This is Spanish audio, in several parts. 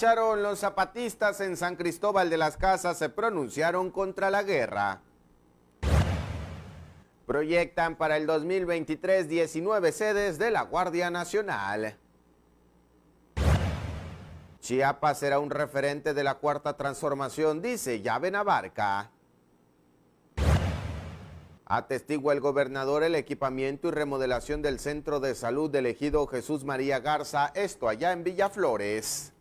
Los zapatistas en San Cristóbal de las Casas, se pronunciaron contra la guerra. Proyectan para el 2023 19 sedes de la Guardia Nacional. Chiapas será un referente de la cuarta transformación, dice Llave Navarca. Atestigua el gobernador el equipamiento y remodelación del centro de salud del ejido Jesús María Garza, esto allá en Villaflores.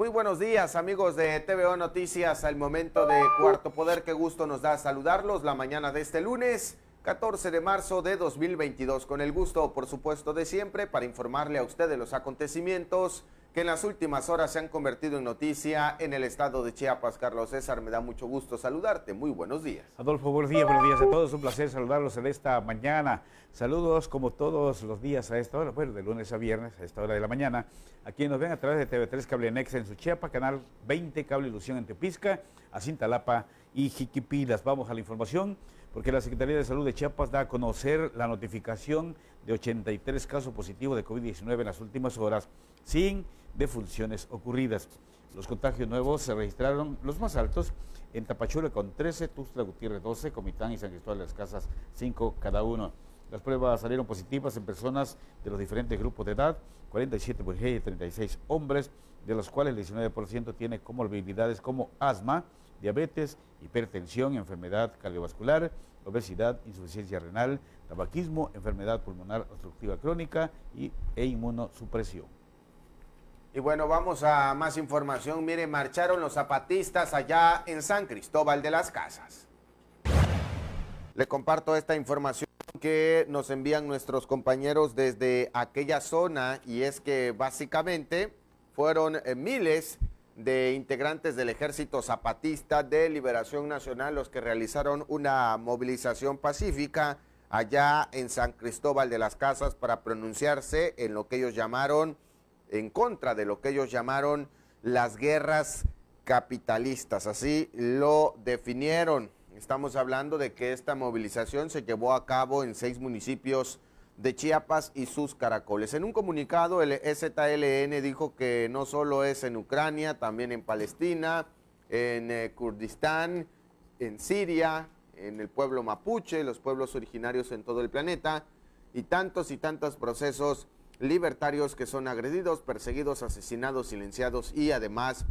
Muy buenos días amigos de TVO Noticias, al momento de Cuarto Poder, qué gusto nos da saludarlos la mañana de este lunes. 14 de marzo de 2022. Con el gusto, por supuesto, de siempre para informarle a usted de los acontecimientos que en las últimas horas se han convertido en noticia en el estado de Chiapas. Carlos César, me da mucho gusto saludarte. Muy buenos días. Adolfo, buenos días, buenos días a todos. Un placer saludarlos en esta mañana. Saludos como todos los días a esta hora, bueno, de lunes a viernes a esta hora de la mañana. Aquí nos ven a través de TV3 Cable Nexa en Suchiapa, canal 20 Cable Ilusión en Tepisca, Acintalapa y Jiquipilas. Vamos a la información porque la Secretaría de Salud de Chiapas da a conocer la notificación de 83 casos positivos de COVID-19 en las últimas horas, sin defunciones ocurridas. Los contagios nuevos se registraron los más altos en Tapachula con 13, Tuxtla Gutiérrez 12, Comitán y San Cristóbal de las Casas 5 cada uno. Las pruebas salieron positivas en personas de los diferentes grupos de edad, 47 mujeres y 36 hombres, de los cuales el 19% tiene comorbilidades como asma, diabetes, hipertensión, enfermedad cardiovascular, obesidad, insuficiencia renal, tabaquismo, enfermedad pulmonar obstructiva crónica y, e inmunosupresión. Y bueno, vamos a más información. Mire, marcharon los zapatistas allá en San Cristóbal de las Casas. Le comparto esta información que nos envían nuestros compañeros desde aquella zona y es que básicamente fueron eh, miles de integrantes del Ejército Zapatista de Liberación Nacional los que realizaron una movilización pacífica allá en San Cristóbal de las Casas para pronunciarse en lo que ellos llamaron, en contra de lo que ellos llamaron las guerras capitalistas. Así lo definieron. Estamos hablando de que esta movilización se llevó a cabo en seis municipios de Chiapas y sus caracoles. En un comunicado, el EZLN dijo que no solo es en Ucrania, también en Palestina, en eh, Kurdistán, en Siria, en el pueblo mapuche, los pueblos originarios en todo el planeta, y tantos y tantos procesos libertarios que son agredidos, perseguidos, asesinados, silenciados y además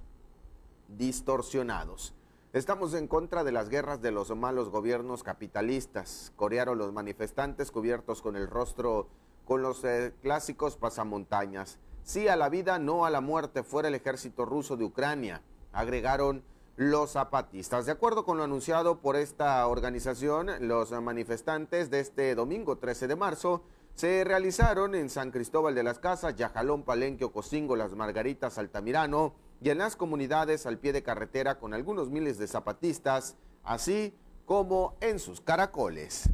distorsionados. Estamos en contra de las guerras de los malos gobiernos capitalistas, corearon los manifestantes cubiertos con el rostro con los eh, clásicos pasamontañas. Sí a la vida, no a la muerte, fuera el ejército ruso de Ucrania, agregaron los zapatistas. De acuerdo con lo anunciado por esta organización, los manifestantes de este domingo 13 de marzo se realizaron en San Cristóbal de las Casas, Yajalón, Palenque, Ocosingo, Las Margaritas, Altamirano, y en las comunidades al pie de carretera con algunos miles de zapatistas, así como en sus caracoles.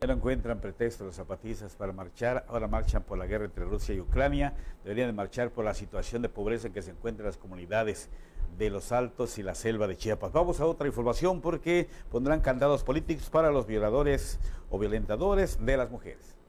Ya no encuentran pretexto los zapatistas para marchar, ahora marchan por la guerra entre Rusia y Ucrania, deberían de marchar por la situación de pobreza en que se encuentran las comunidades de los Altos y la selva de Chiapas. Vamos a otra información porque pondrán candados políticos para los violadores o violentadores de las mujeres.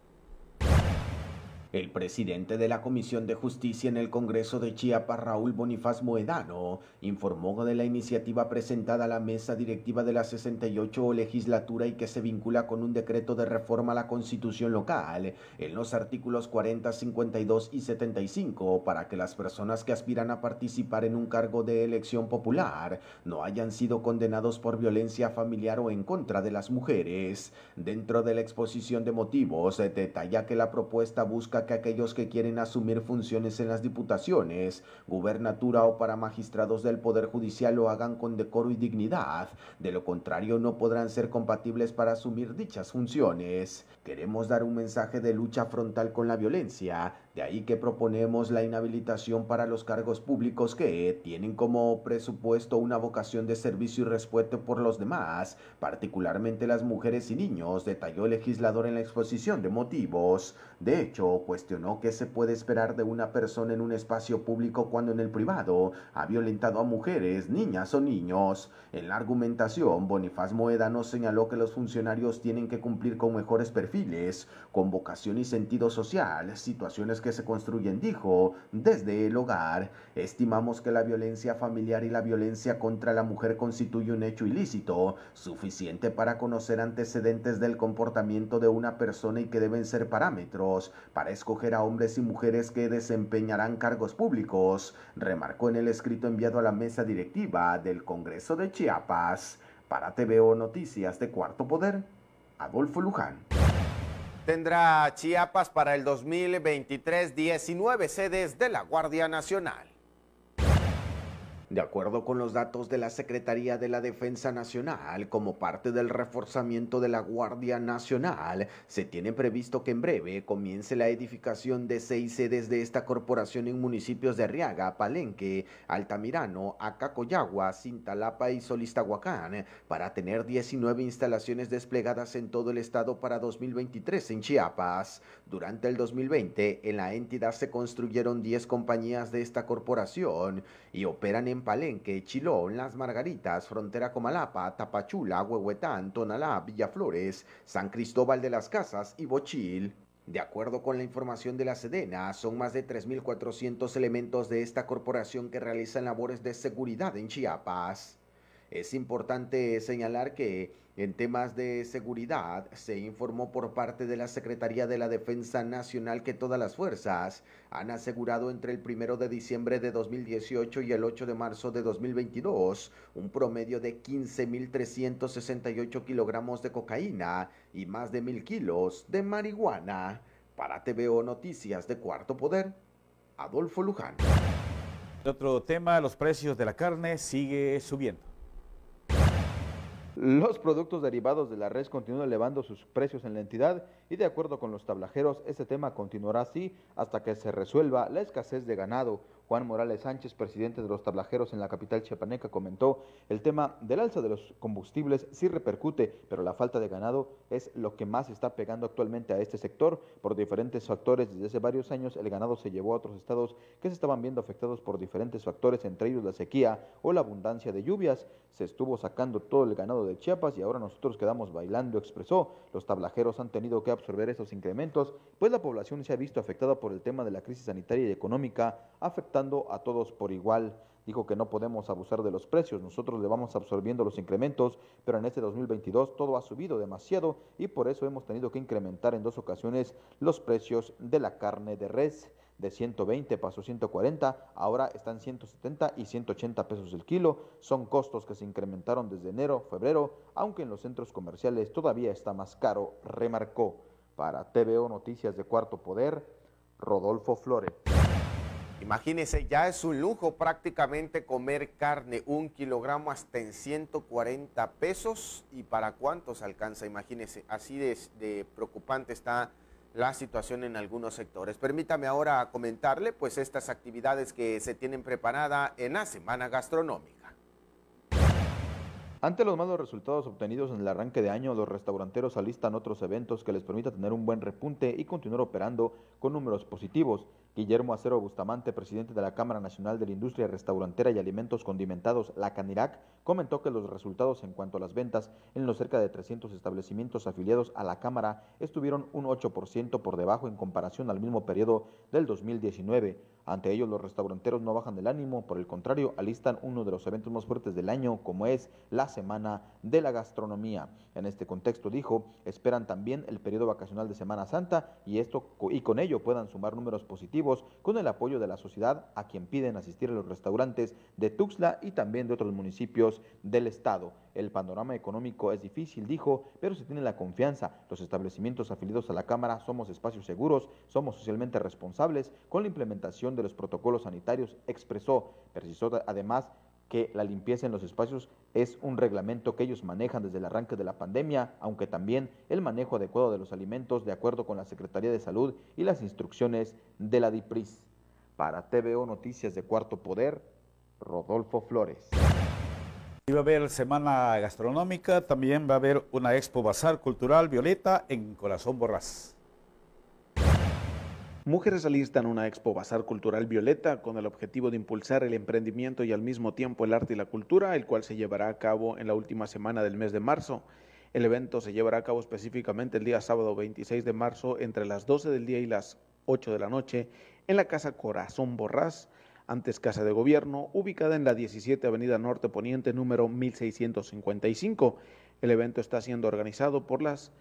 El presidente de la Comisión de Justicia en el Congreso de Chiapas, Raúl Bonifaz Moedano, informó de la iniciativa presentada a la mesa directiva de la 68 legislatura y que se vincula con un decreto de reforma a la constitución local en los artículos 40, 52 y 75 para que las personas que aspiran a participar en un cargo de elección popular no hayan sido condenados por violencia familiar o en contra de las mujeres. Dentro de la exposición de motivos, se detalla que la propuesta busca que aquellos que quieren asumir funciones en las diputaciones, gubernatura o para magistrados del Poder Judicial lo hagan con decoro y dignidad. De lo contrario, no podrán ser compatibles para asumir dichas funciones. Queremos dar un mensaje de lucha frontal con la violencia, de ahí que proponemos la inhabilitación para los cargos públicos que tienen como presupuesto una vocación de servicio y respeto por los demás, particularmente las mujeres y niños, detalló el legislador en la exposición de motivos. De hecho, cuestionó qué se puede esperar de una persona en un espacio público cuando en el privado ha violentado a mujeres, niñas o niños. En la argumentación, Bonifaz Moedano señaló que los funcionarios tienen que cumplir con mejores perfiles, con vocación y sentido social, situaciones que se construyen, dijo, desde el hogar. Estimamos que la violencia familiar y la violencia contra la mujer constituye un hecho ilícito, suficiente para conocer antecedentes del comportamiento de una persona y que deben ser parámetros para escoger a hombres y mujeres que desempeñarán cargos públicos, remarcó en el escrito enviado a la mesa directiva del Congreso de Chiapas. Para TVO Noticias de Cuarto Poder, Adolfo Luján. Tendrá Chiapas para el 2023 19 sedes de la Guardia Nacional. De acuerdo con los datos de la Secretaría de la Defensa Nacional, como parte del reforzamiento de la Guardia Nacional, se tiene previsto que en breve comience la edificación de seis sedes de esta corporación en municipios de Arriaga, Palenque, Altamirano, Acacoyagua, Cintalapa y Solistahuacán, para tener 19 instalaciones desplegadas en todo el estado para 2023 en Chiapas. Durante el 2020, en la entidad se construyeron 10 compañías de esta corporación y operan en Palenque, Chilón, Las Margaritas, Frontera Comalapa, Tapachula, Huehuetán, Tonalá, Villaflores, San Cristóbal de las Casas y Bochil. De acuerdo con la información de la Sedena, son más de 3.400 elementos de esta corporación que realizan labores de seguridad en Chiapas. Es importante señalar que en temas de seguridad, se informó por parte de la Secretaría de la Defensa Nacional que todas las fuerzas han asegurado entre el 1 de diciembre de 2018 y el 8 de marzo de 2022 un promedio de 15.368 kilogramos de cocaína y más de mil kilos de marihuana. Para TVO Noticias de Cuarto Poder, Adolfo Luján. Otro tema, los precios de la carne sigue subiendo. Los productos derivados de la res continúan elevando sus precios en la entidad y de acuerdo con los tablajeros, este tema continuará así hasta que se resuelva la escasez de ganado. Juan Morales Sánchez, presidente de los tablajeros en la capital chiapaneca, comentó, el tema del alza de los combustibles sí repercute, pero la falta de ganado es lo que más está pegando actualmente a este sector. Por diferentes factores, desde hace varios años el ganado se llevó a otros estados que se estaban viendo afectados por diferentes factores, entre ellos la sequía o la abundancia de lluvias. Se estuvo sacando todo el ganado de Chiapas y ahora nosotros quedamos bailando, expresó. Los tablajeros han tenido que absorber esos incrementos, pues la población se ha visto afectada por el tema de la crisis sanitaria y económica, afectando a todos por igual. Dijo que no podemos abusar de los precios, nosotros le vamos absorbiendo los incrementos, pero en este 2022 todo ha subido demasiado y por eso hemos tenido que incrementar en dos ocasiones los precios de la carne de res. De 120 pasó 140, ahora están 170 y 180 pesos el kilo. Son costos que se incrementaron desde enero, febrero, aunque en los centros comerciales todavía está más caro, remarcó. Para TVO Noticias de Cuarto Poder, Rodolfo Flores. Imagínese, ya es un lujo prácticamente comer carne, un kilogramo hasta en 140 pesos. ¿Y para cuántos alcanza? Imagínese, así de, de, preocupante está la situación en algunos sectores. Permítame ahora comentarle pues estas actividades que se tienen preparada en la semana gastronómica. Ante los malos resultados obtenidos en el arranque de año, los restauranteros alistan otros eventos que les permita tener un buen repunte y continuar operando con números positivos. Guillermo Acero Bustamante, presidente de la Cámara Nacional de la Industria Restaurantera y Alimentos Condimentados, la CANIRAC, comentó que los resultados en cuanto a las ventas en los cerca de 300 establecimientos afiliados a la Cámara estuvieron un 8% por debajo en comparación al mismo periodo del 2019. Ante ello, los restauranteros no bajan del ánimo, por el contrario, alistan uno de los eventos más fuertes del año, como es la Semana de la Gastronomía. En este contexto, dijo, esperan también el periodo vacacional de Semana Santa y, esto, y con ello puedan sumar números positivos con el apoyo de la sociedad a quien piden asistir a los restaurantes de Tuxtla y también de otros municipios del estado. El panorama económico es difícil, dijo, pero se tiene la confianza. Los establecimientos afiliados a la Cámara somos espacios seguros, somos socialmente responsables con la implementación de los protocolos sanitarios, expresó. Precisó además que la limpieza en los espacios es un reglamento que ellos manejan desde el arranque de la pandemia, aunque también el manejo adecuado de los alimentos de acuerdo con la Secretaría de Salud y las instrucciones de la DIPRIS. Para TVO Noticias de Cuarto Poder, Rodolfo Flores. Va a haber semana gastronómica, también va a haber una expo bazar cultural violeta en Corazón Borrás. Mujeres alistan una expo bazar cultural violeta con el objetivo de impulsar el emprendimiento y al mismo tiempo el arte y la cultura, el cual se llevará a cabo en la última semana del mes de marzo. El evento se llevará a cabo específicamente el día sábado 26 de marzo entre las 12 del día y las 8 de la noche en la Casa Corazón Borrás, antes Casa de Gobierno, ubicada en la 17 Avenida Norte Poniente número 1655. El evento está siendo organizado por las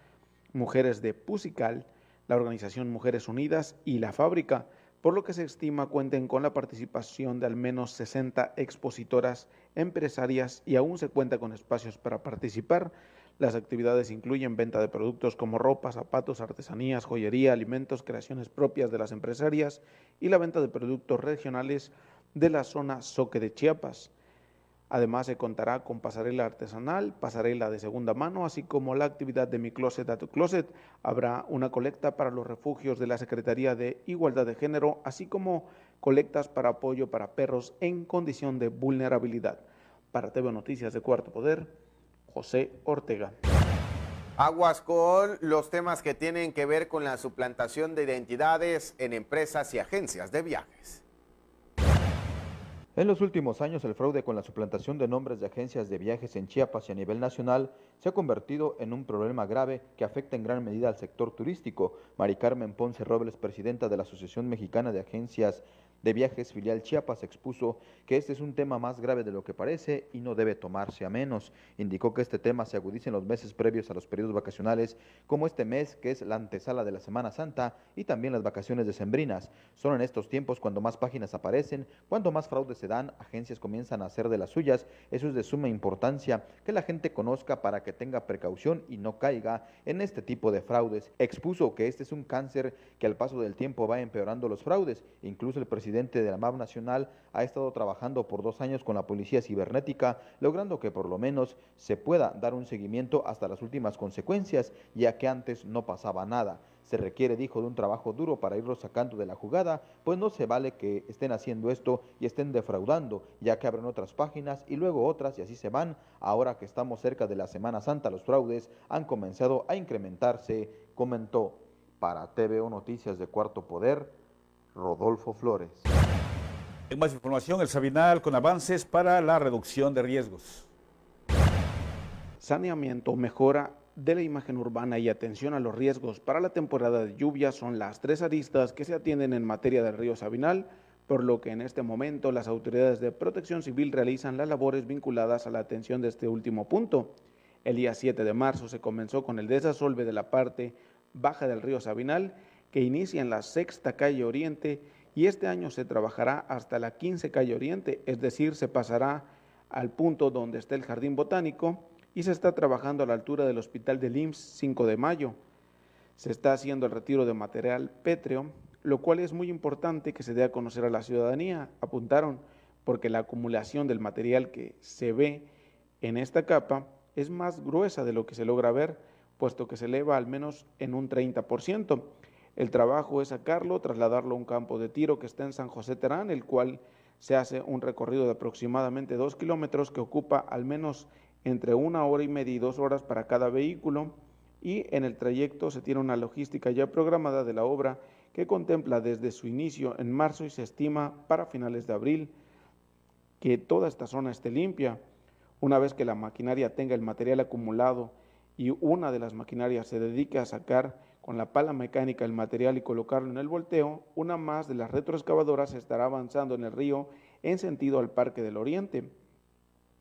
mujeres de Pusical, la organización Mujeres Unidas y la fábrica, por lo que se estima cuenten con la participación de al menos 60 expositoras empresarias y aún se cuenta con espacios para participar. Las actividades incluyen venta de productos como ropa, zapatos, artesanías, joyería, alimentos, creaciones propias de las empresarias y la venta de productos regionales de la zona Soque de Chiapas. Además, se contará con pasarela artesanal, pasarela de segunda mano, así como la actividad de Mi Closet a tu Closet. Habrá una colecta para los refugios de la Secretaría de Igualdad de Género, así como colectas para apoyo para perros en condición de vulnerabilidad. Para TV Noticias de Cuarto Poder, José Ortega. Aguas con los temas que tienen que ver con la suplantación de identidades en empresas y agencias de viajes. En los últimos años, el fraude con la suplantación de nombres de agencias de viajes en Chiapas y a nivel nacional se ha convertido en un problema grave que afecta en gran medida al sector turístico. Mari Carmen Ponce Robles, presidenta de la Asociación Mexicana de Agencias de Viajes Filial Chiapas expuso que este es un tema más grave de lo que parece y no debe tomarse a menos. Indicó que este tema se agudiza en los meses previos a los periodos vacacionales, como este mes que es la antesala de la Semana Santa y también las vacaciones decembrinas. Son en estos tiempos cuando más páginas aparecen, cuando más fraudes se dan, agencias comienzan a hacer de las suyas. Eso es de suma importancia que la gente conozca para que tenga precaución y no caiga en este tipo de fraudes. Expuso que este es un cáncer que al paso del tiempo va empeorando los fraudes. Incluso el presidente presidente de la MAB Nacional ha estado trabajando por dos años con la Policía Cibernética, logrando que por lo menos se pueda dar un seguimiento hasta las últimas consecuencias, ya que antes no pasaba nada. Se requiere, dijo, de un trabajo duro para irlo sacando de la jugada, pues no se vale que estén haciendo esto y estén defraudando, ya que abren otras páginas y luego otras y así se van. Ahora que estamos cerca de la Semana Santa, los fraudes han comenzado a incrementarse, comentó. Para TVO Noticias de Cuarto Poder, Rodolfo Flores. En más información, el Sabinal con avances para la reducción de riesgos. Saneamiento, mejora de la imagen urbana y atención a los riesgos para la temporada de lluvia son las tres aristas que se atienden en materia del río Sabinal, por lo que en este momento las autoridades de protección civil realizan las labores vinculadas a la atención de este último punto. El día 7 de marzo se comenzó con el desasolve de la parte baja del río Sabinal que inicia en la sexta calle Oriente y este año se trabajará hasta la 15 calle Oriente, es decir, se pasará al punto donde está el Jardín Botánico y se está trabajando a la altura del Hospital de IMSS 5 de mayo. Se está haciendo el retiro de material pétreo, lo cual es muy importante que se dé a conocer a la ciudadanía, apuntaron, porque la acumulación del material que se ve en esta capa es más gruesa de lo que se logra ver, puesto que se eleva al menos en un 30%. El trabajo es sacarlo, trasladarlo a un campo de tiro que está en San José Terán, el cual se hace un recorrido de aproximadamente dos kilómetros que ocupa al menos entre una hora y media y dos horas para cada vehículo y en el trayecto se tiene una logística ya programada de la obra que contempla desde su inicio en marzo y se estima para finales de abril que toda esta zona esté limpia. Una vez que la maquinaria tenga el material acumulado y una de las maquinarias se dedique a sacar con la pala mecánica el material y colocarlo en el volteo, una más de las retroexcavadoras estará avanzando en el río en sentido al Parque del Oriente.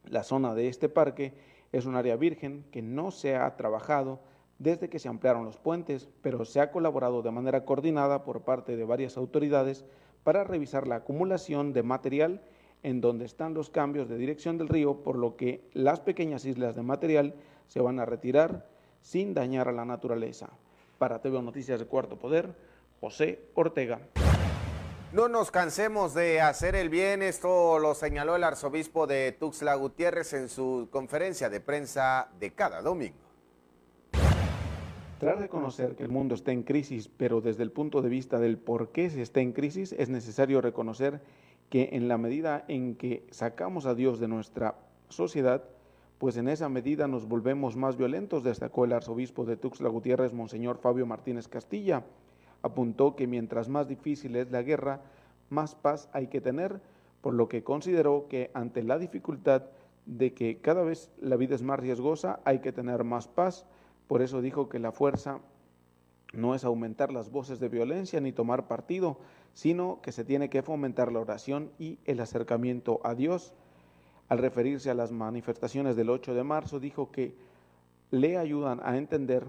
La zona de este parque es un área virgen que no se ha trabajado desde que se ampliaron los puentes, pero se ha colaborado de manera coordinada por parte de varias autoridades para revisar la acumulación de material en donde están los cambios de dirección del río, por lo que las pequeñas islas de material se van a retirar sin dañar a la naturaleza. Para TV Noticias de Cuarto Poder, José Ortega. No nos cansemos de hacer el bien, esto lo señaló el arzobispo de Tuxtla Gutiérrez en su conferencia de prensa de cada domingo. Tras reconocer que el mundo está en crisis, pero desde el punto de vista del por qué se está en crisis, es necesario reconocer que en la medida en que sacamos a Dios de nuestra sociedad, pues en esa medida nos volvemos más violentos, destacó el arzobispo de Tuxtla Gutiérrez, Monseñor Fabio Martínez Castilla. Apuntó que mientras más difícil es la guerra, más paz hay que tener, por lo que consideró que ante la dificultad de que cada vez la vida es más riesgosa, hay que tener más paz. Por eso dijo que la fuerza no es aumentar las voces de violencia ni tomar partido, sino que se tiene que fomentar la oración y el acercamiento a Dios. Al referirse a las manifestaciones del 8 de marzo, dijo que le ayudan a entender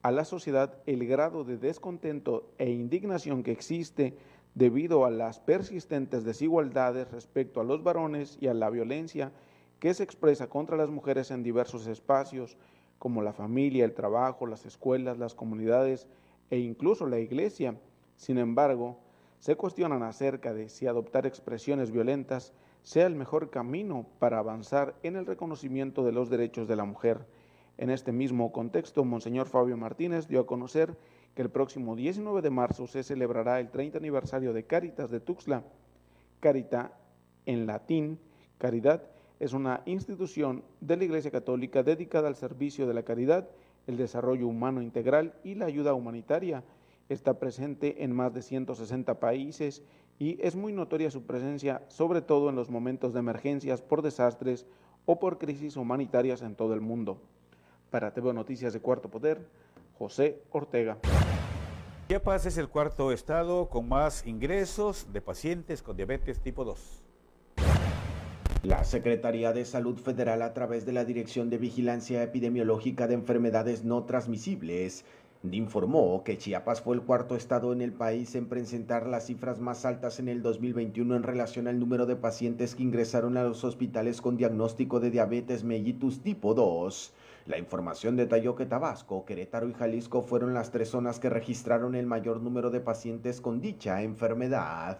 a la sociedad el grado de descontento e indignación que existe debido a las persistentes desigualdades respecto a los varones y a la violencia que se expresa contra las mujeres en diversos espacios, como la familia, el trabajo, las escuelas, las comunidades e incluso la iglesia. Sin embargo, se cuestionan acerca de si adoptar expresiones violentas sea el mejor camino para avanzar en el reconocimiento de los derechos de la mujer. En este mismo contexto, Monseñor Fabio Martínez dio a conocer que el próximo 19 de marzo se celebrará el 30 aniversario de Caritas de Tuxtla. Carita, en latín, caridad, es una institución de la Iglesia Católica dedicada al servicio de la caridad, el desarrollo humano integral y la ayuda humanitaria. Está presente en más de 160 países y es muy notoria su presencia, sobre todo en los momentos de emergencias por desastres o por crisis humanitarias en todo el mundo. Para TV Noticias de Cuarto Poder, José Ortega. Chiapas es el cuarto estado con más ingresos de pacientes con diabetes tipo 2. La Secretaría de Salud Federal a través de la Dirección de Vigilancia Epidemiológica de Enfermedades No Transmisibles informó que Chiapas fue el cuarto estado en el país en presentar las cifras más altas en el 2021 en relación al número de pacientes que ingresaron a los hospitales con diagnóstico de diabetes mellitus tipo 2. La información detalló que Tabasco, Querétaro y Jalisco fueron las tres zonas que registraron el mayor número de pacientes con dicha enfermedad.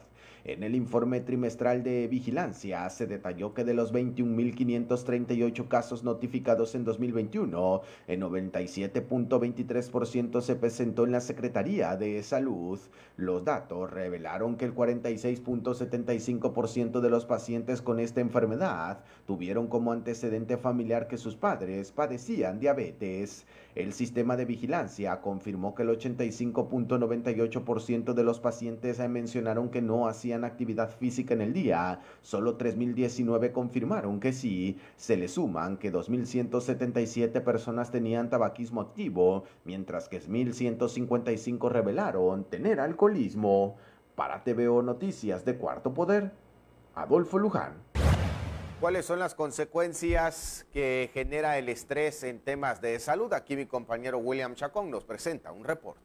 En el informe trimestral de vigilancia se detalló que de los 21.538 casos notificados en 2021, el 97.23% se presentó en la Secretaría de Salud. Los datos revelaron que el 46.75% de los pacientes con esta enfermedad tuvieron como antecedente familiar que sus padres padecían diabetes. El sistema de vigilancia confirmó que el 85.98% de los pacientes mencionaron que no hacían actividad física en el día, solo 3.019 confirmaron que sí. Se le suman que 2.177 personas tenían tabaquismo activo, mientras que 1.155 revelaron tener alcoholismo. Para TVO Noticias de Cuarto Poder, Adolfo Luján. ¿Cuáles son las consecuencias que genera el estrés en temas de salud? Aquí mi compañero William Chacón nos presenta un reporte.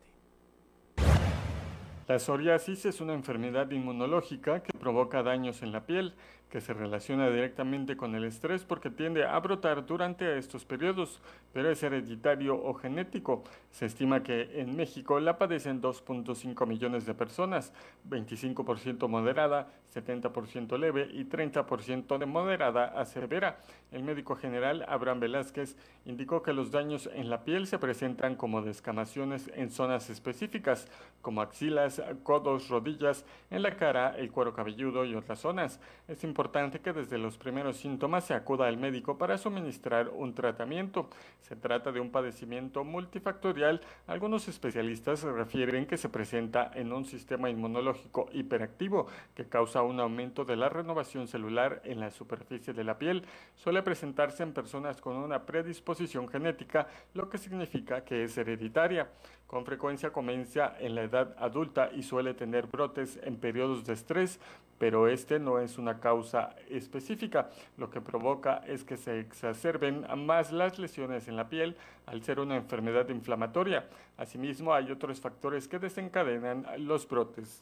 La psoriasis es una enfermedad inmunológica que provoca daños en la piel, que se relaciona directamente con el estrés porque tiende a brotar durante estos periodos, pero es hereditario o genético. Se estima que en México la padecen 2.5 millones de personas, 25% moderada, 70% leve y 30% de moderada a severa. El médico general Abraham Velázquez indicó que los daños en la piel se presentan como descamaciones en zonas específicas, como axilas, codos, rodillas, en la cara, el cuero cabelludo y otras zonas. Es importante que desde los primeros síntomas se acuda al médico para suministrar un tratamiento. Se trata de un padecimiento multifactorial. Algunos especialistas refieren que se presenta en un sistema inmunológico hiperactivo que causa un aumento de la renovación celular en la superficie de la piel. Suele presentarse en personas con una predisposición genética, lo que significa que es hereditaria. Con frecuencia comienza en la edad adulta y suele tener brotes en periodos de estrés, pero este no es una causa específica. Lo que provoca es que se exacerben más las lesiones en la piel al ser una enfermedad inflamatoria. Asimismo, hay otros factores que desencadenan los brotes.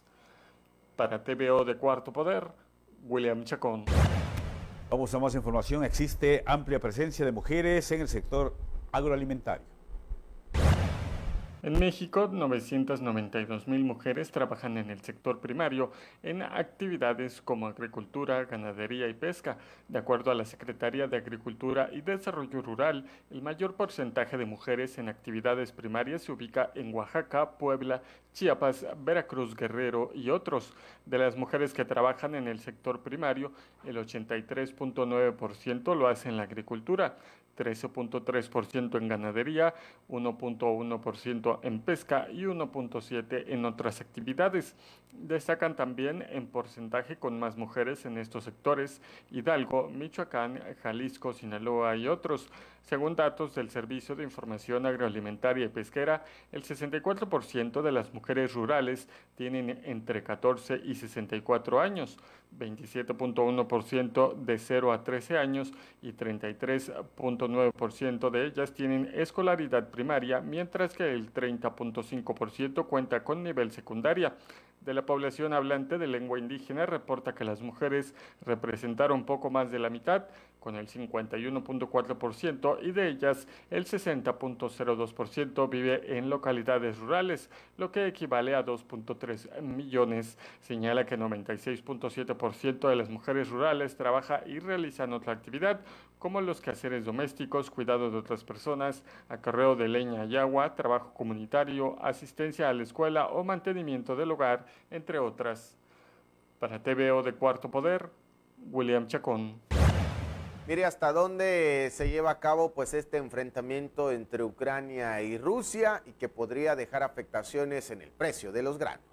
Para TVO de Cuarto Poder, William Chacón. Vamos a más información. Existe amplia presencia de mujeres en el sector agroalimentario. En México, 992 mil mujeres trabajan en el sector primario en actividades como agricultura, ganadería y pesca. De acuerdo a la Secretaría de Agricultura y Desarrollo Rural, el mayor porcentaje de mujeres en actividades primarias se ubica en Oaxaca, Puebla, Chiapas, Veracruz, Guerrero y otros. De las mujeres que trabajan en el sector primario, el 83.9% lo hace en la agricultura, 13.3% en ganadería, 1.1% en pesca y 1.7% en otras actividades. Destacan también en porcentaje con más mujeres en estos sectores Hidalgo, Michoacán, Jalisco, Sinaloa y otros. Según datos del Servicio de Información Agroalimentaria y Pesquera, el 64% de las mujeres rurales tienen entre 14 y 64 años, 27.1% de 0 a 13 años y 33.9% de ellas tienen escolaridad primaria, mientras que el 30.5% cuenta con nivel secundaria de la población hablante de lengua indígena reporta que las mujeres representaron poco más de la mitad, con el 51.4%, y de ellas el 60.02% vive en localidades rurales, lo que equivale a 2.3 millones. Señala que 96.7% de las mujeres rurales trabaja y realizan otra actividad, como los quehaceres domésticos, cuidado de otras personas, acarreo de leña y agua, trabajo comunitario, asistencia a la escuela o mantenimiento del hogar, entre otras. Para TVO de Cuarto Poder, William Chacón. Mire hasta dónde se lleva a cabo pues este enfrentamiento entre Ucrania y Rusia y que podría dejar afectaciones en el precio de los granos.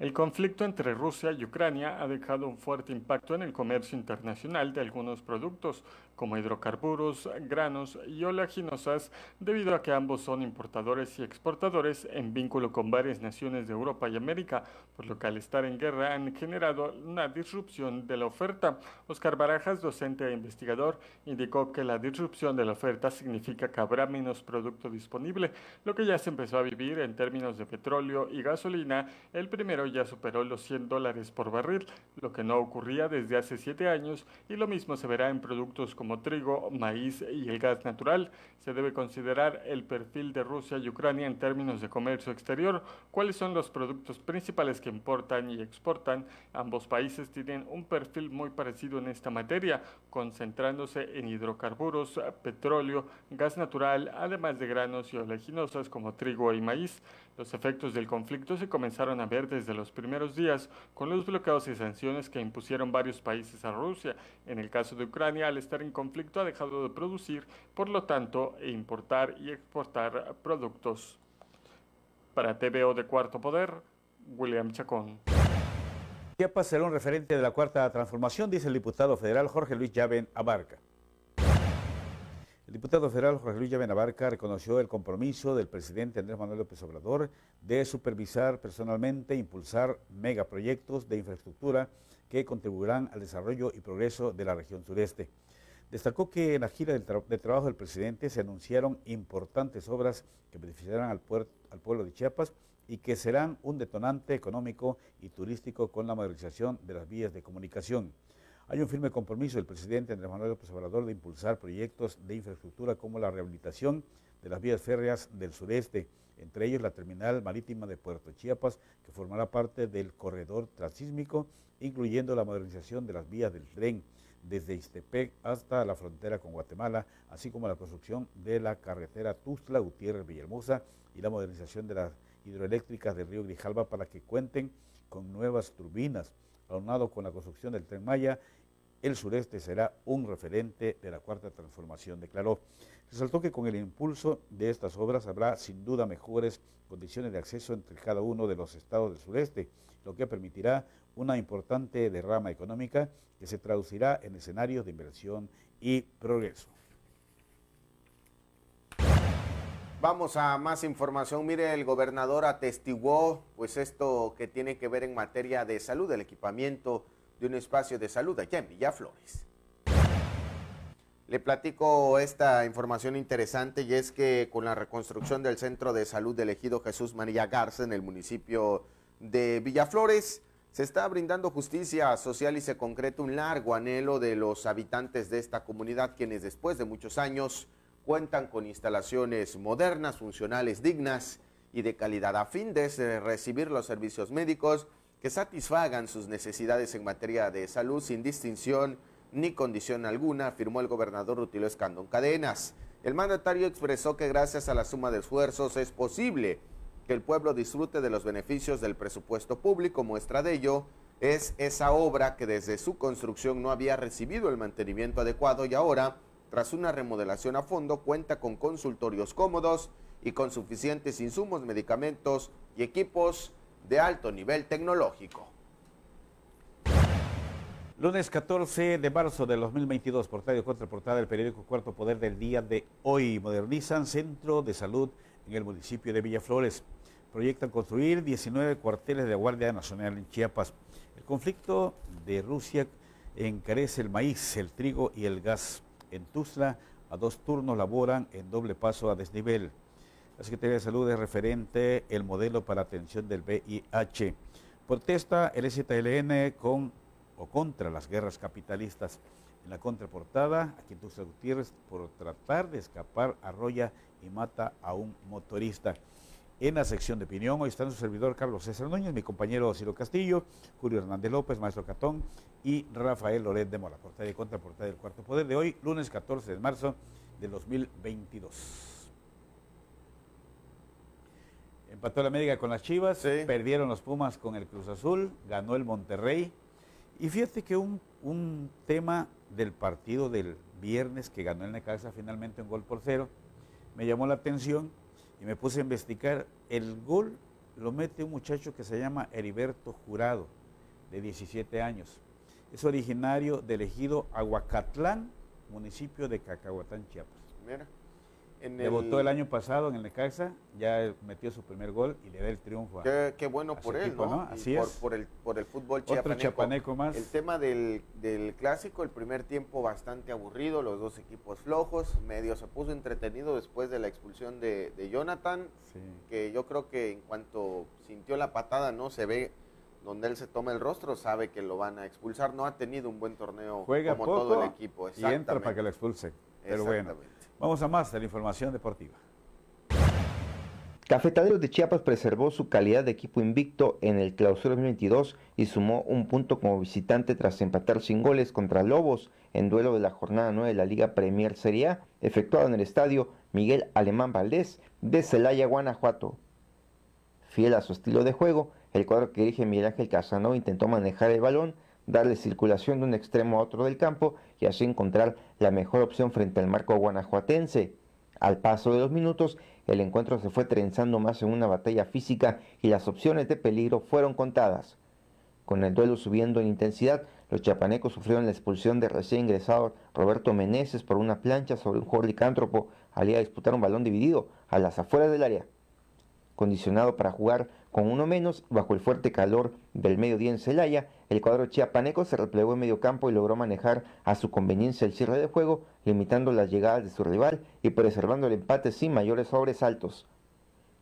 El conflicto entre Rusia y Ucrania ha dejado un fuerte impacto en el comercio internacional de algunos productos, como hidrocarburos, granos y oleaginosas, debido a que ambos son importadores y exportadores en vínculo con varias naciones de Europa y América, por lo que al estar en guerra han generado una disrupción de la oferta. Oscar Barajas, docente e investigador, indicó que la disrupción de la oferta significa que habrá menos producto disponible, lo que ya se empezó a vivir en términos de petróleo y gasolina. El primero ya superó los 100 dólares por barril, lo que no ocurría desde hace siete años, y lo mismo se verá en productos como trigo, maíz y el gas natural. Se debe considerar el perfil de Rusia y Ucrania en términos de comercio exterior, cuáles son los productos principales que importan y exportan. Ambos países tienen un perfil muy parecido en esta materia, concentrándose en hidrocarburos, petróleo, gas natural, además de granos y oleaginosas como trigo y maíz. Los efectos del conflicto se comenzaron a ver desde los primeros días con los bloqueos y sanciones que impusieron varios países a Rusia. En el caso de Ucrania, al estar en conflicto ha dejado de producir, por lo tanto, e importar y exportar productos. Para TVO de Cuarto Poder, William Chacón. Chiapas será un referente de la cuarta transformación, dice el diputado federal Jorge Luis Llaven Abarca. El diputado federal Jorge Luis Abarca reconoció el compromiso del presidente Andrés Manuel López Obrador de supervisar personalmente e impulsar megaproyectos de infraestructura que contribuirán al desarrollo y progreso de la región sureste. Destacó que en la gira de trabajo del presidente se anunciaron importantes obras que beneficiarán al pueblo de Chiapas y que serán un detonante económico y turístico con la modernización de las vías de comunicación. Hay un firme compromiso del presidente Andrés Manuel López Obrador de impulsar proyectos de infraestructura como la rehabilitación de las vías férreas del sureste, entre ellos la terminal marítima de Puerto Chiapas, que formará parte del corredor transísmico, incluyendo la modernización de las vías del tren desde Istepec hasta la frontera con Guatemala, así como la construcción de la carretera Tuzla Gutiérrez Villahermosa y la modernización de las hidroeléctricas del río Grijalba para que cuenten con nuevas turbinas, aunado con la construcción del tren Maya el sureste será un referente de la cuarta transformación, declaró. Resaltó que con el impulso de estas obras habrá sin duda mejores condiciones de acceso entre cada uno de los estados del sureste, lo que permitirá una importante derrama económica que se traducirá en escenarios de inversión y progreso. Vamos a más información. Mire, el gobernador atestiguó pues esto que tiene que ver en materia de salud, el equipamiento de un espacio de salud allá en Villaflores. Le platico esta información interesante y es que con la reconstrucción del Centro de Salud del Ejido Jesús María Garza en el municipio de Villaflores, se está brindando justicia social y se concreta un largo anhelo de los habitantes de esta comunidad, quienes después de muchos años cuentan con instalaciones modernas, funcionales, dignas y de calidad a fin de recibir los servicios médicos que satisfagan sus necesidades en materia de salud sin distinción ni condición alguna, afirmó el gobernador Rutilio Escandón Cadenas. El mandatario expresó que gracias a la suma de esfuerzos es posible que el pueblo disfrute de los beneficios del presupuesto público. Muestra de ello es esa obra que desde su construcción no había recibido el mantenimiento adecuado y ahora tras una remodelación a fondo, cuenta con consultorios cómodos y con suficientes insumos, medicamentos y equipos de alto nivel tecnológico. Lunes 14 de marzo de 2022, portada y contraportada del periódico Cuarto Poder del día de hoy. Modernizan centro de salud en el municipio de Villaflores. Proyectan construir 19 cuarteles de Guardia Nacional en Chiapas. El conflicto de Rusia encarece el maíz, el trigo y el gas. En Tuzla, a dos turnos laboran en doble paso a desnivel. La Secretaría de Salud es referente el modelo para atención del VIH. Protesta el STLN con o contra las guerras capitalistas. En la contraportada, aquí Tuxtla Gutiérrez, por tratar de escapar, arrolla y mata a un motorista. En la sección de opinión, hoy está su servidor Carlos César Núñez, mi compañero Ciro Castillo, Julio Hernández López, Maestro Catón y Rafael Loret de Mora. Portada y contraportada del Cuarto Poder de hoy, lunes 14 de marzo de 2022. Empató la América con las Chivas, perdieron los Pumas con el Cruz Azul, ganó el Monterrey, y fíjate que un, tema del partido del viernes que ganó el Necaxa finalmente un gol por cero, me llamó la atención y me puse a investigar. El gol lo mete un muchacho que se llama Heriberto Jurado, de 17 años. Es originario del ejido Aguacatlán, municipio de Cacahuatán, Chiapas. Mira. Debutó el año pasado en el Necaxa, ya metió su primer gol y le da el triunfo. Qué, qué bueno por él, ¿no? Así por, es. Por el, por el fútbol chiapaneco. Otro chiapaneco más. El tema del, del, clásico, el primer tiempo bastante aburrido, los dos equipos flojos, medio se puso entretenido después de la expulsión de, de Jonathan, que yo creo que en cuanto sintió la patada, ¿no? Se ve donde él se toma el rostro, sabe que lo van a expulsar. No ha tenido un buen torneo Juega como todo el equipo. Y entra para que lo expulse. Pero bueno. Vamos a más de la información deportiva. Cafetaleros de Chiapas preservó su calidad de equipo invicto en el Clausura 2022 y sumó un punto como visitante tras empatar sin goles contra Lobos en duelo de la jornada 9 de la Liga Premier Serie A, efectuado en el estadio Miguel Alemán Valdés de Celaya, Guanajuato. Fiel a su estilo de juego, el cuadro que dirige Miguel Ángel Casanova intentó manejar el balón, darle circulación de un extremo a otro del campo y así encontrar la mejor opción frente al marco guanajuatense. Al paso de los minutos, el encuentro se fue trenzando más en una batalla física y las opciones de peligro fueron contadas. Con el duelo subiendo en intensidad, los chapanecos sufrieron la expulsión de recién ingresado Roberto Meneses por una plancha sobre un jugador licántropo al ir a disputar un balón dividido a las afueras del área. Condicionado para jugar con uno menos, bajo el fuerte calor del mediodía en Celaya, el cuadro chiapaneco se replegó en medio campo y logró manejar a su conveniencia el cierre de juego, limitando las llegadas de su rival y preservando el empate sin mayores sobresaltos.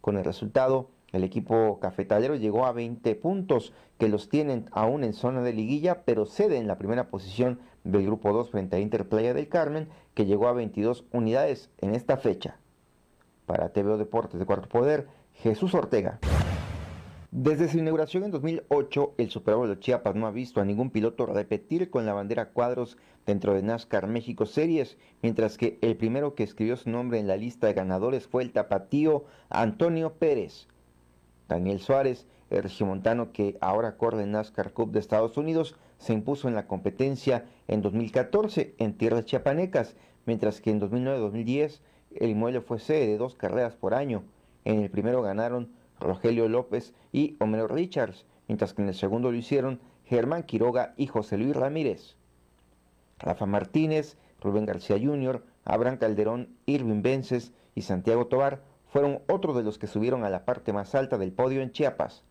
Con el resultado, el equipo cafetalero llegó a 20 puntos, que los tienen aún en zona de liguilla, pero cede en la primera posición del grupo 2 frente a Interplaya del Carmen, que llegó a 22 unidades en esta fecha. Para TVO Deportes de Cuarto Poder, Jesús Ortega. Desde su inauguración en 2008, el Super Bowl de Chiapas no ha visto a ningún piloto repetir con la bandera cuadros dentro de NASCAR México Series, mientras que el primero que escribió su nombre en la lista de ganadores fue el tapatío Antonio Pérez. Daniel Suárez, el regimontano que ahora corre en NASCAR Cup de Estados Unidos, se impuso en la competencia en 2014 en tierras chiapanecas, mientras que en 2009-2010 el inmueble fue sede de dos carreras por año. En el primero ganaron Rogelio López y Homero Richards, mientras que en el segundo lo hicieron Germán Quiroga y José Luis Ramírez. Rafa Martínez, Rubén García Jr., Abraham Calderón, Irving Vences y Santiago Tobar fueron otros de los que subieron a la parte más alta del podio en Chiapas.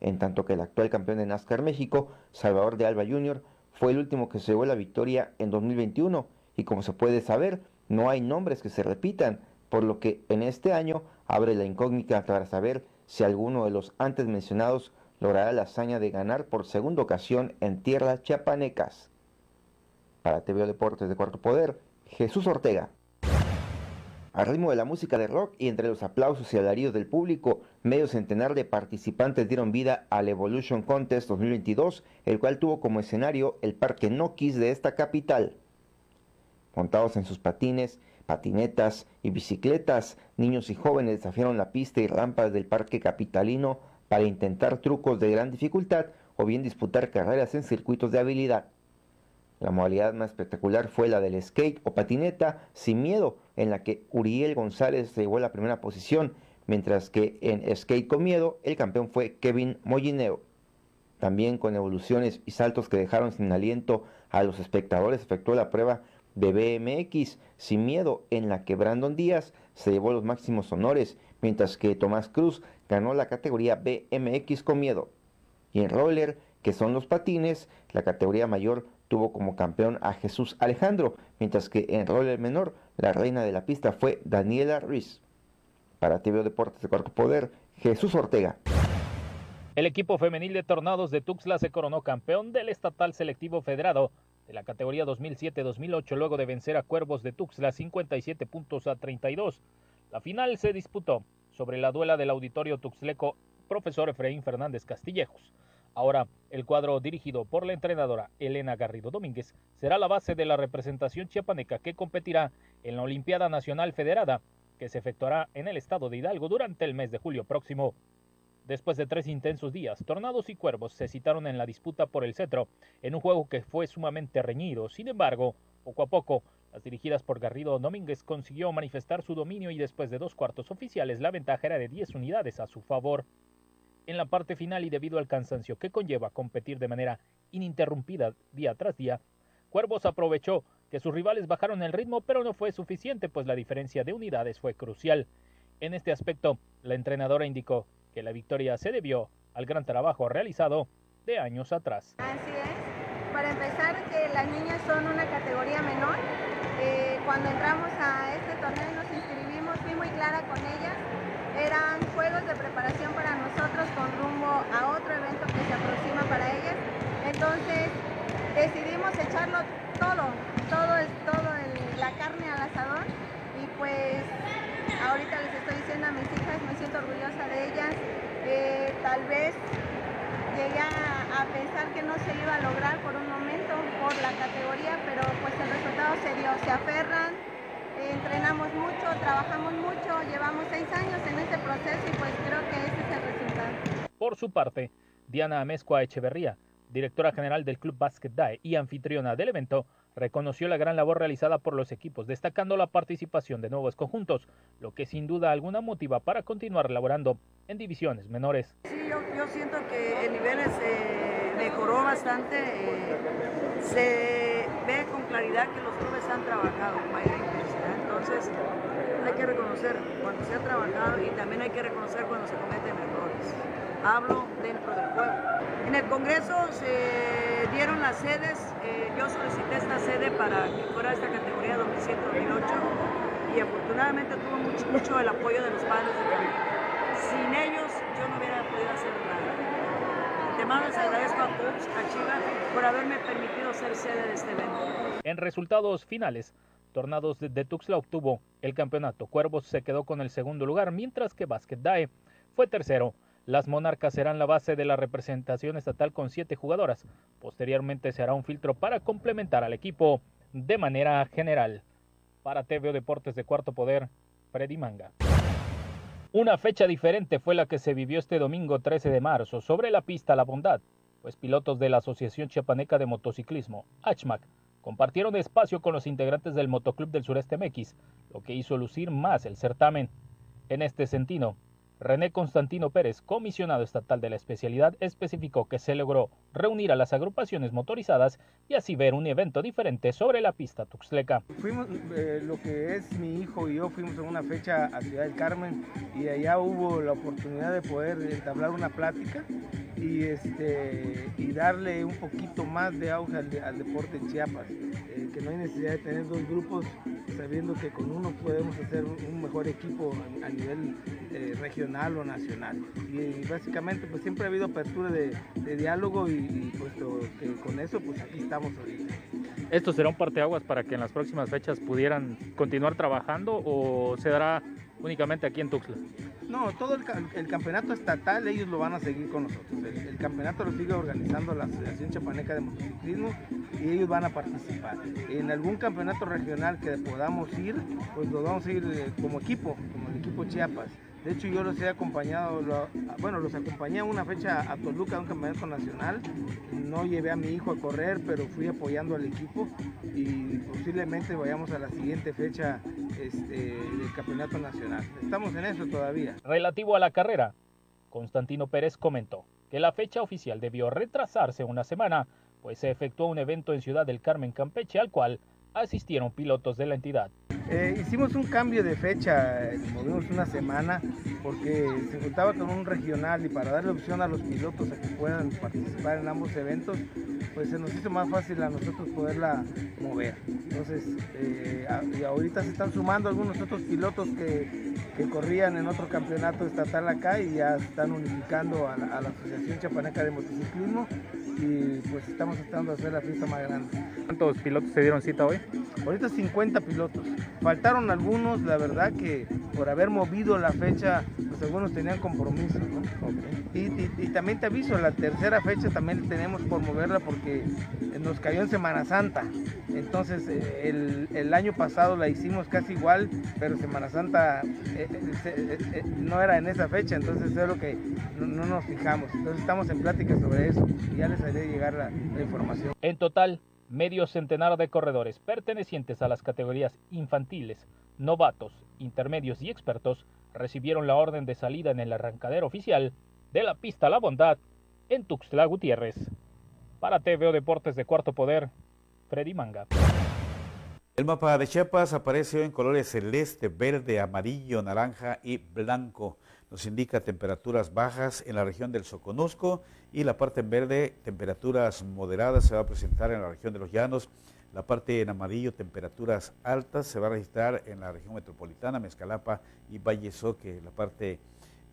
En tanto que el actual campeón de NASCAR México, Salvador de Alba Jr., fue el último que se llevó la victoria en 2021 y como se puede saber, no hay nombres que se repitan, por lo que en este año abre la incógnita para saber si alguno de los antes mencionados logrará la hazaña de ganar por segunda ocasión en tierras chiapanecas. Para TV Deportes de Cuarto Poder, Jesús Ortega. Al ritmo de la música de rock y entre los aplausos y alaridos del público, medio centenar de participantes dieron vida al Evolution Contest 2022, el cual tuvo como escenario el Parque Noquis de esta capital. Montados en sus patines, patinetas y bicicletas, niños y jóvenes desafiaron la pista y rampas del parque capitalino para intentar trucos de gran dificultad o bien disputar carreras en circuitos de habilidad. La modalidad más espectacular fue la del skate o patineta sin miedo, en la que Uriel González se llevó la primera posición, mientras que en skate con miedo el campeón fue Kevin Mollineo. También con evoluciones y saltos que dejaron sin aliento a los espectadores, efectuó la prueba de BMX sin miedo, en la que Brandon Díaz se llevó los máximos honores, mientras que Tomás Cruz ganó la categoría BMX con miedo. Y en roller, que son los patines, la categoría mayor tuvo como campeón a Jesús Alejandro, mientras que en roller menor, la reina de la pista fue Daniela Ruiz. Para TV Deportes de Cuarto Poder, Jesús Ortega. El equipo femenil de Tornados de Tuxtla se coronó campeón del estatal selectivo federado de la categoría 2007-2008 luego de vencer a Cuervos de Tuxtla 57 puntos a 32. La final se disputó sobre la duela del auditorio tuxleco profesor Efraín Fernández Castillejos. Ahora, el cuadro dirigido por la entrenadora Elena Garrido Domínguez será la base de la representación chiapaneca que competirá en la Olimpiada Nacional Federada, que se efectuará en el estado de Hidalgo durante el mes de julio próximo. Después de tres intensos días, Tornados y Cuervos se citaron en la disputa por el cetro, en un juego que fue sumamente reñido. Sin embargo, poco a poco, las dirigidas por Garrido Domínguez consiguió manifestar su dominio y después de dos cuartos oficiales, la ventaja era de 10 unidades a su favor. En la parte final y debido al cansancio que conlleva competir de manera ininterrumpida día tras día, Cuervos aprovechó que sus rivales bajaron el ritmo, pero no fue suficiente, pues la diferencia de unidades fue crucial. En este aspecto, la entrenadora indicó que la victoria se debió al gran trabajo realizado de años atrás. Así es. Para empezar, que las niñas son una categoría menor. Eh, cuando entramos a este torneo nos inscribimos, fui muy clara con ellas. Eran juegos de preparación para nosotros con rumbo a otro evento que se aproxima para ellas. Entonces decidimos echarlo todo, todo, el, todo la carne al asador y pues ahorita les estoy diciendo a mis hijas, me siento orgullosa de ellas. Eh, tal vez llegué a, pensar que no se iba a lograr por un momento por la categoría, pero pues el resultado se dio, se aferran, entrenamos mucho, trabajamos mucho, llevamos seis años en este proceso y pues creo que ese es el resultado. Por su parte, Diana Amezcua Echeverría, directora general del Club Basket DAE y anfitriona del evento, reconoció la gran labor realizada por los equipos, destacando la participación de nuevos conjuntos, lo que sin duda alguna motiva para continuar laborando en divisiones menores. Sí, yo, yo siento que el nivel se mejoró bastante, eh, se ve con claridad que los clubes han trabajado con mayor intensidad, entonces hay que reconocer cuando se ha trabajado y también hay que reconocer cuando se cometen errores. Hablo dentro del juego. En el Congreso se dieron las sedes, eh, yo solicité esta sede para que fuera esta categoría 2007-2008 y afortunadamente tuvo mucho, mucho el apoyo de los padres de familia. Sin ellos yo no hubiera podido hacer nada. De mano les agradezco a Coach, a Chivas, por haberme permitido ser sede de este evento. En resultados finales, Tornados de, de Tuxtla obtuvo el campeonato. Cuervos se quedó con el segundo lugar, mientras que Basket Dae fue tercero. Las monarcas serán la base de la representación estatal con siete jugadoras. Posteriormente se hará un filtro para complementar al equipo de manera general. Para TVO Deportes de Cuarto Poder, Freddy Manga. Una fecha diferente fue la que se vivió este domingo 13 de marzo sobre la pista La Bondad, pues pilotos de la Asociación Chiapaneca de Motociclismo, ACHMAC, compartieron espacio con los integrantes del Motoclub del Sureste MX, lo que hizo lucir más el certamen. En este sentido, René Constantino Pérez, comisionado estatal de la especialidad, especificó que se logró reunir a las agrupaciones motorizadas y así ver un evento diferente sobre la pista tuxtleca. Fuimos, eh, lo que es mi hijo y yo, fuimos en una fecha a Ciudad del Carmen y allá hubo la oportunidad de poder entablar una plática y, este, y darle un poquito más de auge al, al deporte en Chiapas, eh, que no hay necesidad de tener dos grupos, sabiendo que con uno podemos hacer un mejor equipo a, a nivel eh, regional o nacional. Y, y, básicamente pues siempre ha habido apertura de, de diálogo y, y puesto que con eso pues aquí estamos ahorita. ¿Esto será un parteaguas para que en las próximas fechas pudieran continuar trabajando o se dará únicamente aquí en Tuxtla? No, todo el, el, campeonato estatal ellos lo van a seguir con nosotros. El, el, campeonato lo sigue organizando la Asociación Chapaneca de Motociclismo y ellos van a participar. En algún campeonato regional que podamos ir, pues lo vamos a ir eh, como equipo, como el equipo Chiapas. De hecho, yo los he acompañado, bueno, los acompañé a una fecha a Toluca, a un campeonato nacional. No llevé a mi hijo a correr, pero fui apoyando al equipo y posiblemente vayamos a la siguiente fecha este, del campeonato nacional. Estamos en eso todavía. Relativo a la carrera, Constantino Pérez comentó que la fecha oficial debió retrasarse una semana, pues se efectuó un evento en Ciudad del Carmen, Campeche, al cual asistieron pilotos de la entidad. Eh, hicimos un cambio de fecha, eh, movimos una semana porque se juntaba con un regional y para darle opción a los pilotos a que puedan participar en ambos eventos, pues se nos hizo más fácil a nosotros poderla mover. Entonces, eh, y ahorita se están sumando algunos otros pilotos que, que, corrían en otro campeonato estatal acá y ya están unificando a la, a la Asociación Chapaneca de Motociclismo y pues estamos tratando de hacer la fiesta más grande. ¿Cuántos pilotos se dieron cita hoy? Ahorita 50 pilotos. Faltaron algunos, la verdad que por haber movido la fecha, pues algunos tenían compromiso. Y, también te aviso, la tercera fecha también tenemos por moverla porque nos cayó en Semana Santa. Entonces eh, el, año pasado la hicimos casi igual, pero Semana Santa eh, eh, no era en esa fecha, entonces es lo que no, nos fijamos. Entonces estamos en plática sobre eso y ya les haré llegar la información. En total, medio centenar de corredores pertenecientes a las categorías infantiles, novatos, intermedios y expertos recibieron la orden de salida en el arrancadero oficial de la pista La Bondad en Tuxtla Gutiérrez. Para TVO Deportes de Cuarto Poder, Freddy Manga. El mapa de Chiapas aparece en colores celeste, verde, amarillo, naranja y blanco. Nos indica temperaturas bajas en la región del Soconusco y la parte en verde, temperaturas moderadas se va a presentar en la región de los Llanos. La parte en amarillo, temperaturas altas, se va a registrar en la región metropolitana, Mezcalapa y Valle Soque. La parte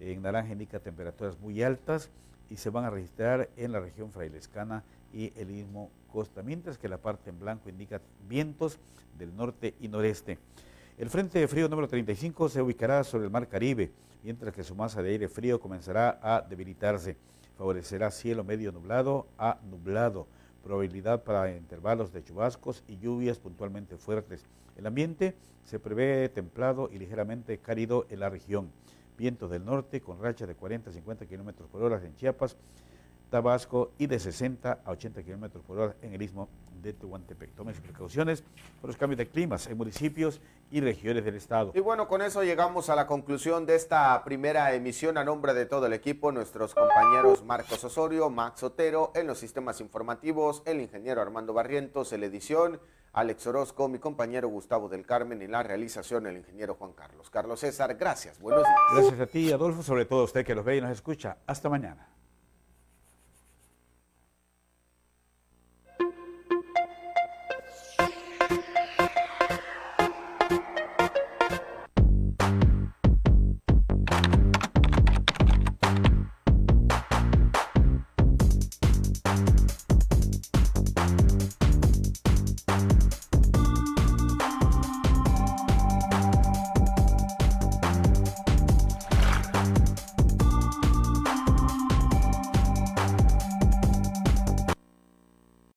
en naranja indica temperaturas muy altas y se van a registrar en la región frailescana y el istmo costa, mientras que la parte en blanco indica vientos del norte y noreste. El frente frío número 35 se ubicará sobre el mar Caribe, mientras que su masa de aire frío comenzará a debilitarse. Favorecerá cielo medio nublado a nublado, probabilidad para intervalos de chubascos y lluvias puntualmente fuertes. El ambiente se prevé templado y ligeramente cálido en la región. Vientos del norte con racha de 40 a 50 kilómetros por hora en Chiapas, Tabasco y de 60 a 80 kilómetros por hora en el istmo de Tehuantepec. Tomen sus precauciones por los cambios de climas en municipios y regiones del estado. Y bueno, con eso llegamos a la conclusión de esta primera emisión a nombre de todo el equipo, nuestros compañeros Marcos Osorio, Max Otero, en los sistemas informativos, el ingeniero Armando Barrientos, en la edición, Alex Orozco, mi compañero Gustavo del Carmen, en la realización, el ingeniero Juan Carlos. Carlos César, gracias, buenos días. Gracias a ti, Adolfo, sobre todo a usted que los ve y nos escucha. Hasta mañana.